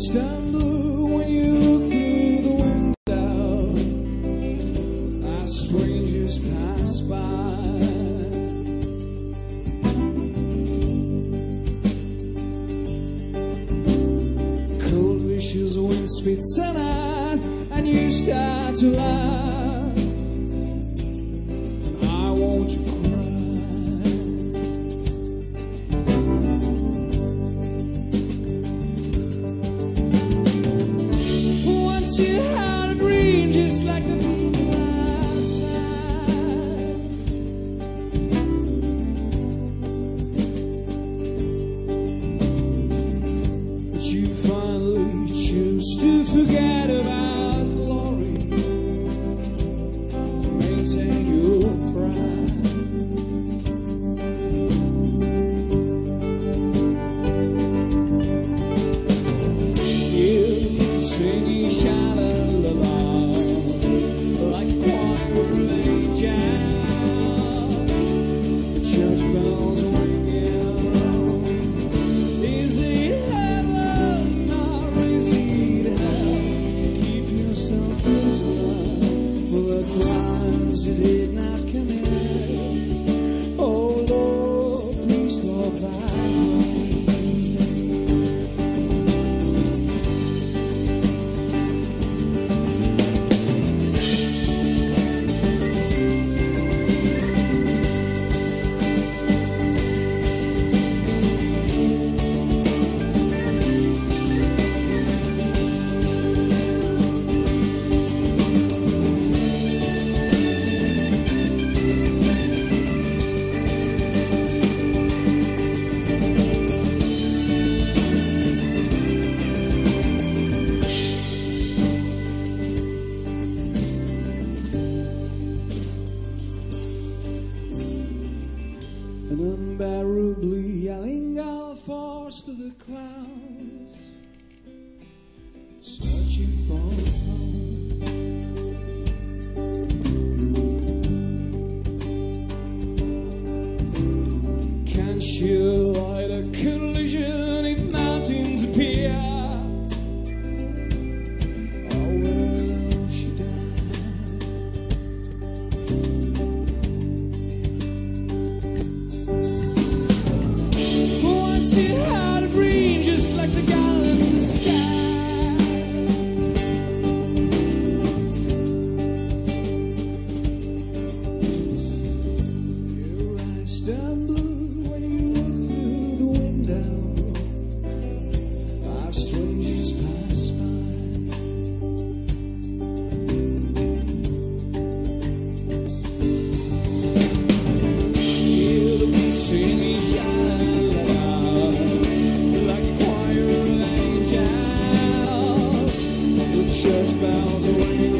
sky blue when you look through the window. Our strangers pass by. Cold wishes, wind speeds sunlight And you start to laugh. Had a dream just like the people outside. But you finally choose to forget crimes clouds, searching for home. Can't you avoid a collision if mountains appear? Or will she die? Once you Blue when you look through the window. Our strangers pass by. Hear the beat singing sha-la-la, like choir angels. The church bells ringing.